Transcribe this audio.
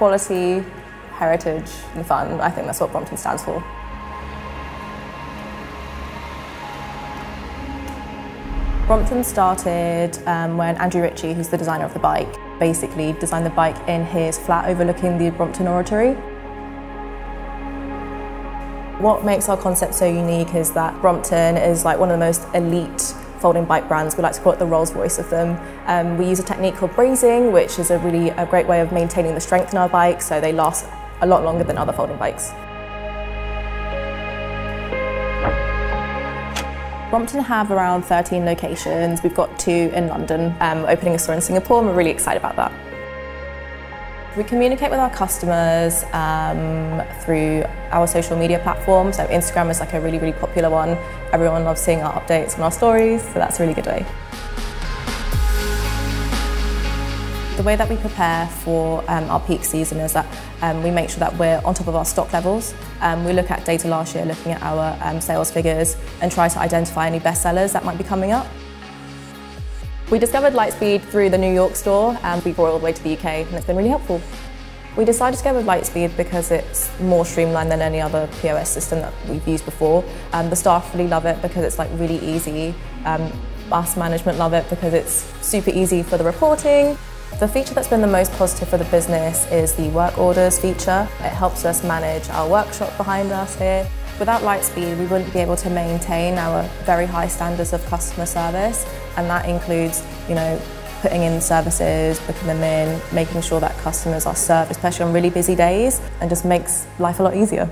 quality, heritage and fun. I think that's what Brompton stands for. Brompton started um, when Andrew Ritchie, who's the designer of the bike, basically designed the bike in his flat overlooking the Brompton Oratory. What makes our concept so unique is that Brompton is like one of the most elite folding bike brands. We like to call it the Rolls Royce of them. Um, we use a technique called brazing, which is a really a great way of maintaining the strength in our bikes so they last a lot longer than other folding bikes. Brompton have around 13 locations. We've got two in London, um, opening a store in Singapore, and we're really excited about that. We communicate with our customers um, through our social media platforms. So Instagram is like a really, really popular one. Everyone loves seeing our updates and our stories, so that's a really good way. The way that we prepare for um, our peak season is that um, we make sure that we're on top of our stock levels. Um, we look at data last year, looking at our um, sales figures and try to identify any bestsellers that might be coming up. We discovered Lightspeed through the New York store and we brought all the way to the UK and it's been really helpful. We decided to go with Lightspeed because it's more streamlined than any other POS system that we've used before. Um, the staff really love it because it's like really easy. Um, us management love it because it's super easy for the reporting. The feature that's been the most positive for the business is the work orders feature. It helps us manage our workshop behind us here. Without Lightspeed, we wouldn't be able to maintain our very high standards of customer service, and that includes, you know, putting in services, booking them in, making sure that customers are served, especially on really busy days, and just makes life a lot easier.